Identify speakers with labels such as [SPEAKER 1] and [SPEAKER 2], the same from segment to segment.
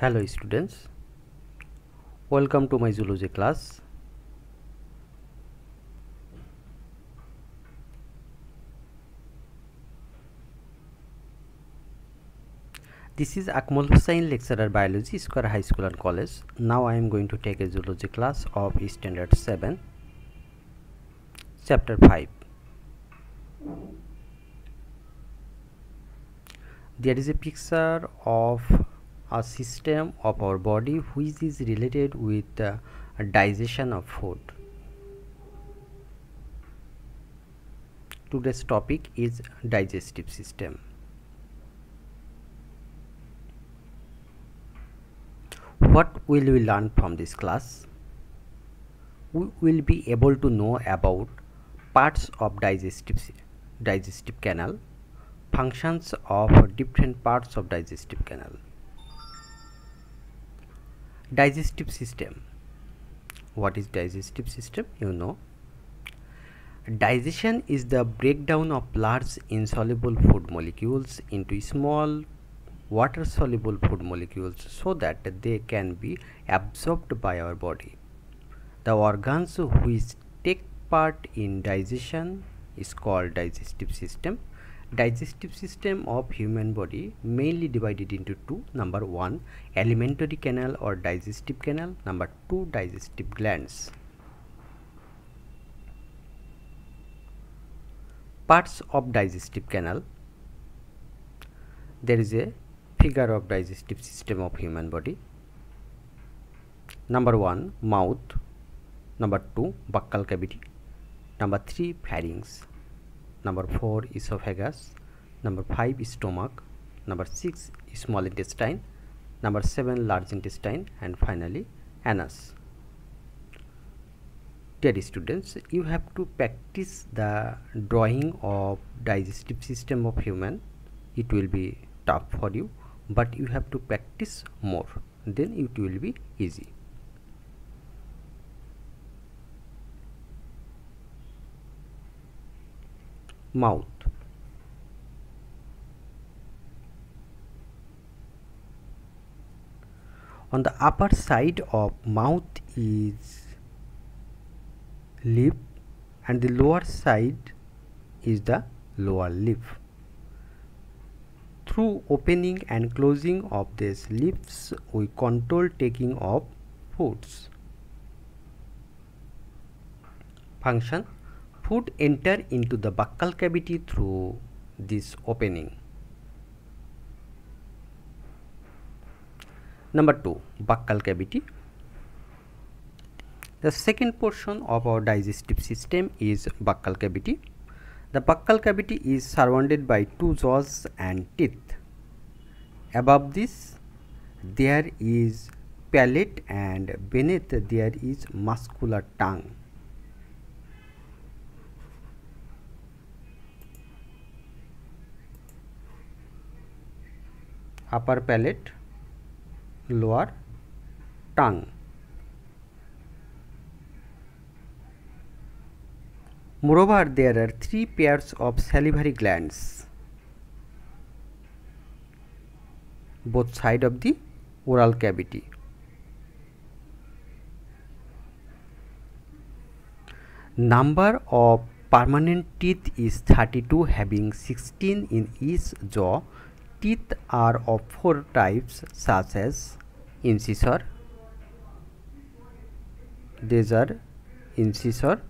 [SPEAKER 1] Hello students, welcome to my zoology class. This is Akmol Hussain lecturer biology Square High School and College. Now I am going to take a zoology class of standard 7 chapter 5. There is a picture of a system of our body which is related with the digestion of food. Today's topic is digestive system. What will we learn from this class? We will be able to know about parts of digestive digestive canal, functions of different parts of digestive canal digestive system. What is digestive system? You know. Digestion is the breakdown of large insoluble food molecules into small water soluble food molecules so that they can be absorbed by our body. The organs which take part in digestion is called digestive system digestive system of human body mainly divided into two. Number one alimentary canal or digestive canal. Number two digestive glands. Parts of digestive canal. There is a figure of digestive system of human body. Number one mouth. Number two buccal cavity. Number three pharynx number 4 esophagus. Number 5 stomach. Number 6 small intestine. Number 7 large intestine. And finally anus. Dear students you have to practice the drawing of digestive system of human. It will be tough for you but you have to practice more. Then it will be easy mouth on the upper side of mouth is lip and the lower side is the lower lip. Through opening and closing of these lips we control taking of foods. Function food enter into the buccal cavity through this opening. Number 2 buccal cavity. The second portion of our digestive system is buccal cavity. The buccal cavity is surrounded by two jaws and teeth. Above this there is palate and beneath there is muscular tongue. Upper palate lower tongue. Moreover there are three pairs of salivary glands. Both side of the oral cavity. Number of permanent teeth is 32 having 16 in each jaw teeth are of four types such as incisor these are incisor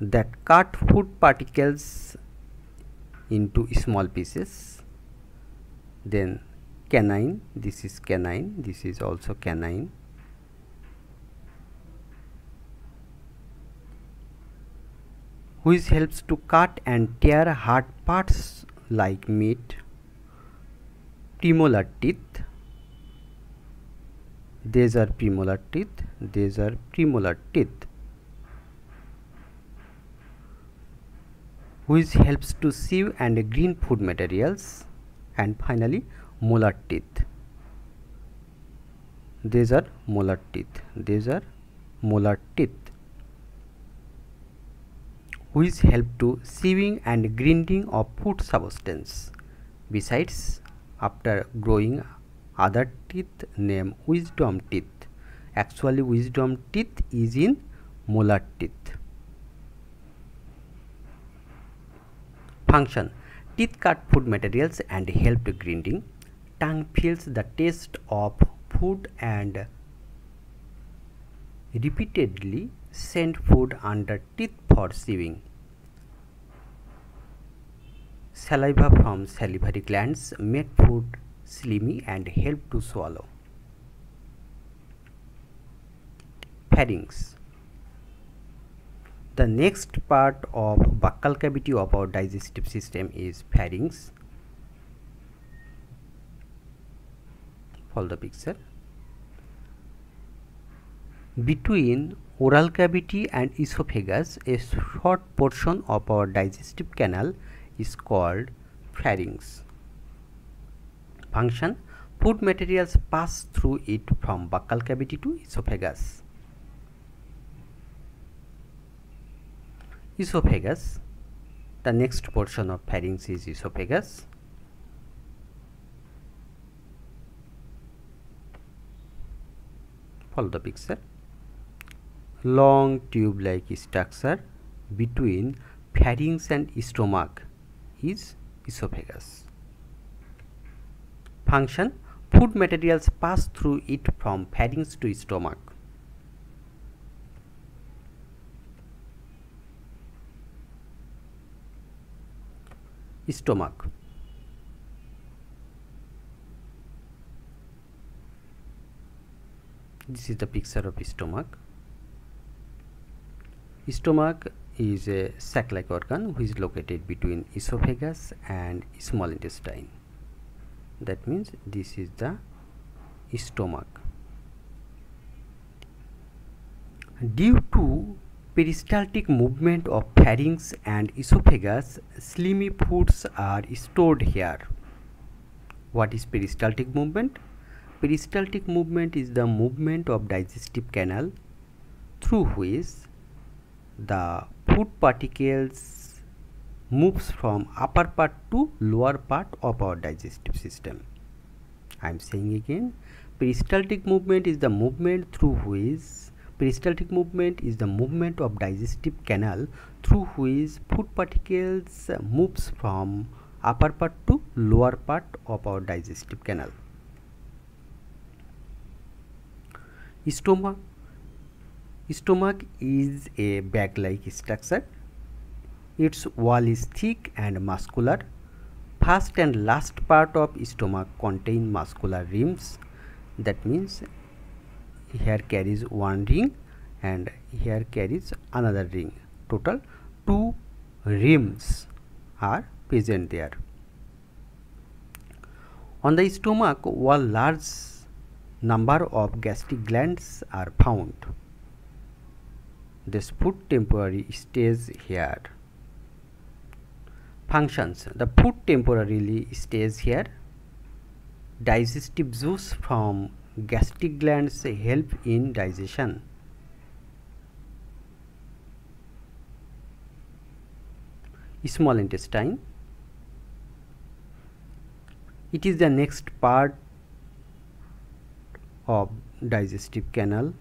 [SPEAKER 1] that cut food particles into small pieces then canine this is canine this is also canine which helps to cut and tear hard parts like meat, premolar teeth, these are premolar teeth, these are premolar teeth, which helps to sieve and green food materials. And finally molar teeth. These are molar teeth, these are molar teeth which help to sieving and grinding of food substance. Besides, after growing other teeth named wisdom teeth. Actually wisdom teeth is in molar teeth. Function Teeth cut food materials and help to grinding. Tongue feels the taste of food and repeatedly send food under teeth for chewing. Saliva from salivary glands make food slimy and help to swallow. Pharynx The next part of buccal cavity of our digestive system is pharynx. Follow the picture. Between oral cavity and esophagus, a short portion of our digestive canal is called pharynx. Function Food materials pass through it from buccal cavity to esophagus. Esophagus The next portion of pharynx is esophagus. Follow the picture long tube-like structure between pharynx and stomach is esophagus. Function Food materials pass through it from pharynx to stomach. Stomach This is the picture of stomach Stomach is a sac-like organ which is located between esophagus and small intestine. That means this is the stomach. Due to peristaltic movement of pharynx and esophagus, slimy foods are stored here. What is peristaltic movement? Peristaltic movement is the movement of digestive canal through which the food particles moves from upper part to lower part of our digestive system. I am saying again peristaltic movement is the movement through which peristaltic movement is the movement of digestive canal through which food particles moves from upper part to lower part of our digestive canal. Stomach Stomach is a bag-like structure. Its wall is thick and muscular. First and last part of stomach contain muscular rims. That means here carries one ring and here carries another ring. Total two rims are present there. On the stomach wall large number of gastric glands are found this food temporarily stays here. Functions. The food temporarily stays here. Digestive juice from gastric glands help in digestion. Small intestine. It is the next part of digestive canal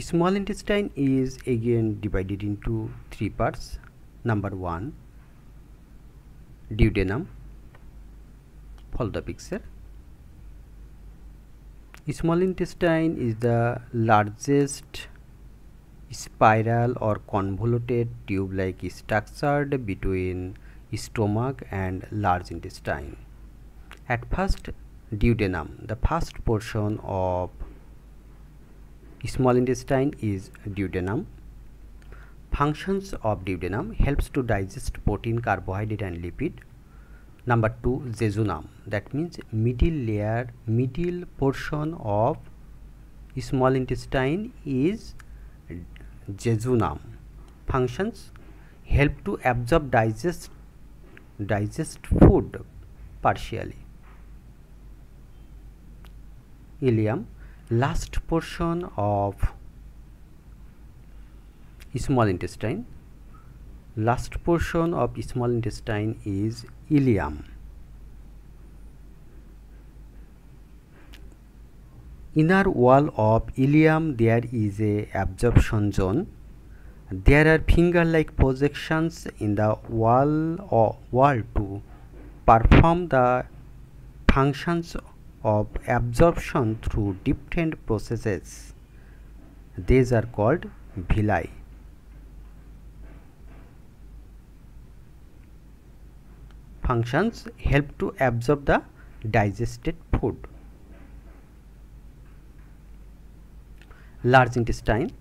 [SPEAKER 1] small intestine is again divided into three parts. Number one duodenum. Follow the picture. Small intestine is the largest spiral or convoluted tube like structured between stomach and large intestine. At first duodenum the first portion of small intestine is duodenum. Functions of duodenum helps to digest protein carbohydrate and lipid. Number 2 jejunum. That means middle layer middle portion of small intestine is jejunum. Functions help to absorb digest digest food partially. Ileum last portion of small intestine. Last portion of small intestine is ileum. Inner wall of ileum there is a absorption zone. There are finger like projections in the wall or wall to perform the functions of absorption through different processes. These are called villi. Functions help to absorb the digested food. Large intestine.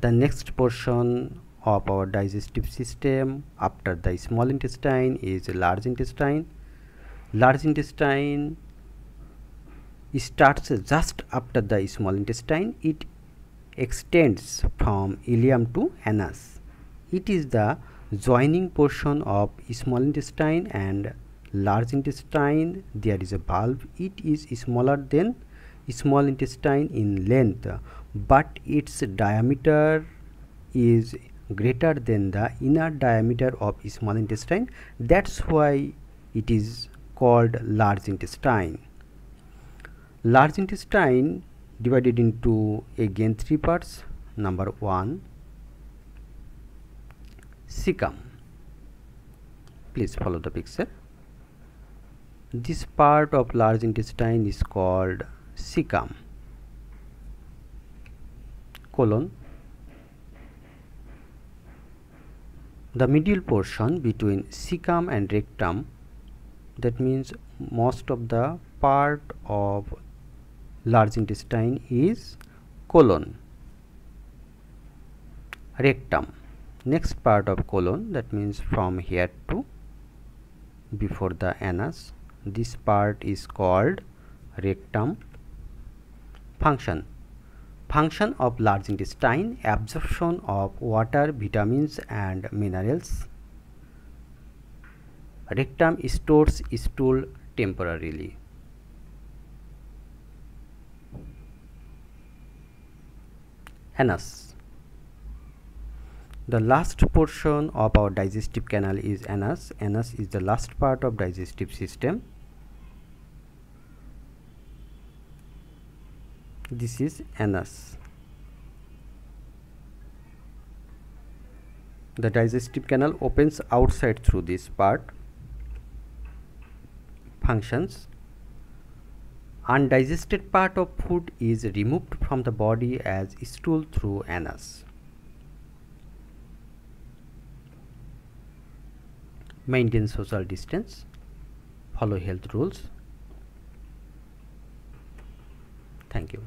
[SPEAKER 1] The next portion of our digestive system after the small intestine is large intestine. Large intestine starts just after the small intestine. It extends from ileum to anus. It is the joining portion of small intestine and large intestine. There is a valve. It is smaller than small intestine in length but its diameter is greater than the inner diameter of small intestine. That's why it is called large intestine large intestine divided into again three parts. Number 1 cecum. Please follow the picture. This part of large intestine is called cecum. Colon. The middle portion between cecum and rectum that means most of the part of large intestine is colon. Rectum. Next part of colon that means from here to before the anus. This part is called rectum. Function. Function of large intestine absorption of water vitamins and minerals. Rectum stores stool temporarily anus the last portion of our digestive canal is anus anus is the last part of digestive system. This is anus the digestive canal opens outside through this part. Functions undigested part of food is removed from the body as stool through anus. Maintain social distance. Follow health rules. Thank you